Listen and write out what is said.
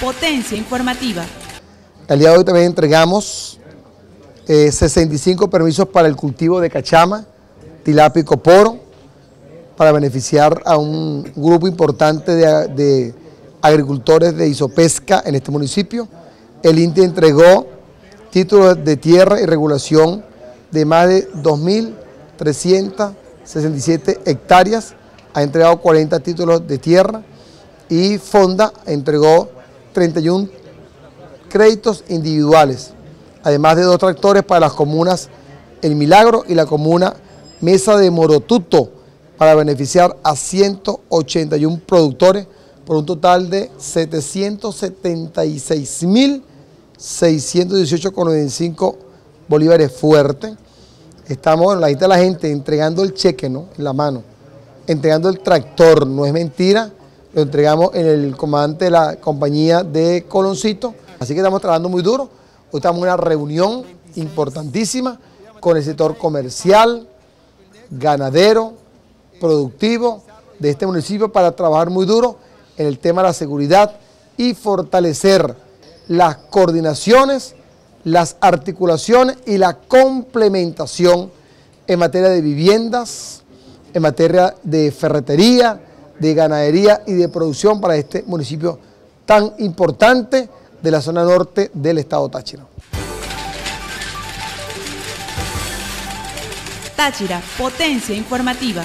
Potencia informativa. El día de hoy también entregamos 65 eh, permisos para el cultivo de cachama, tilapia y coporo, para beneficiar a un grupo importante de, agricultores de isopesca en este municipio. El INTE entregó títulos de tierra y regulación de más de 2.367 hectáreas, ha entregado 40 títulos de tierra y Fonda entregó 31 créditos individuales, además de dos tractores para las comunas El Milagro y la comuna Mesa de Morotuto, para beneficiar a 181 productores por un total de 776.618,95 bolívares fuertes. Estamos, la gente, la gente entregando el cheque ¿no? en la mano, entregando el tractor, no es mentira, lo entregamos en el comandante de la compañía de Coloncito, así que estamos trabajando muy duro. Hoy estamos en una reunión importantísima con el sector comercial, ganadero, productivo de este municipio para trabajar muy duro en el tema de la seguridad y fortalecer las coordinaciones, las articulaciones y la complementación en materia de viviendas, en materia de ferretería, de ganadería y de producción para este municipio tan importante de la zona norte del estado Táchira. Táchira, potencia informativa.